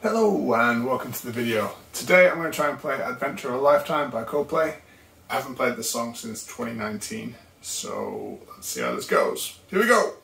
Hello and welcome to the video. Today I'm going to try and play Adventure of a Lifetime by Coldplay. I haven't played this song since 2019, so let's see how this goes. Here we go!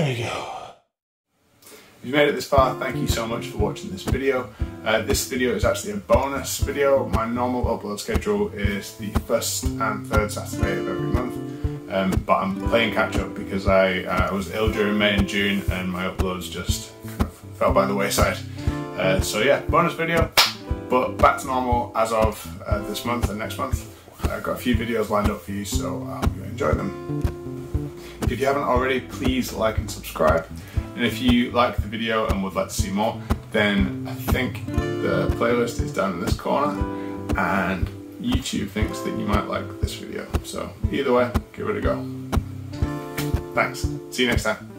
There we go. If you made it this far, thank you so much for watching this video. Uh, this video is actually a bonus video. My normal upload schedule is the first and third Saturday of every month. Um, but I'm playing catch up because I uh, was ill during May and June and my uploads just kind of fell by the wayside. Uh, so yeah, bonus video, but back to normal as of uh, this month and next month. I've got a few videos lined up for you, so I hope you enjoy them. If you haven't already, please like and subscribe. And if you like the video and would like to see more, then I think the playlist is down in this corner and YouTube thinks that you might like this video. So either way, give it a go. Thanks. See you next time.